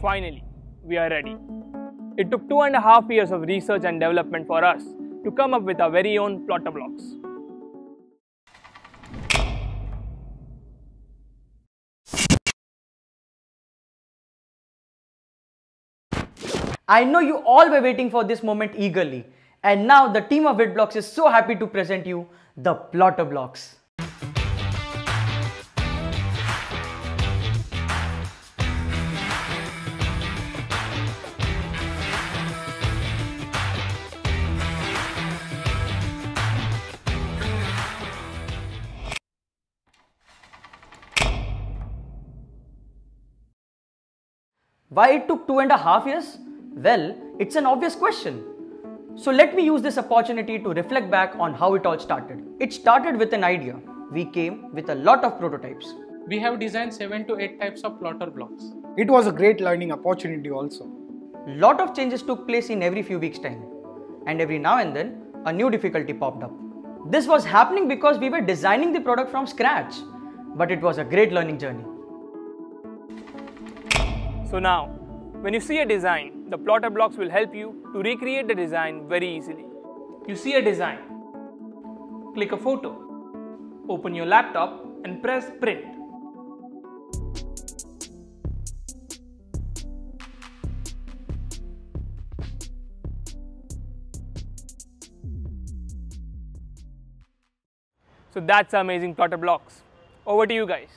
Finally, we are ready. It took two and a half years of research and development for us to come up with our very own Plotter Blox. I know you all were waiting for this moment eagerly. And now the team of WitBlox is so happy to present you the Plotter Blox. Why it took two and a half years? Well, it's an obvious question. So let me use this opportunity to reflect back on how it all started. It started with an idea. We came with a lot of prototypes. We have designed 7 to 8 types of Plotter Blox. It was a great learning opportunity also. Lot of changes took place in every few weeks time. And every now and then, a new difficulty popped up. This was happening because we were designing the product from scratch. But it was a great learning journey. So now, when you see a design, the Plotter Blox will help you to recreate the design very easily. You see a design, click a photo, open your laptop and press print. So that's amazing Plotter Blox. Over to you guys.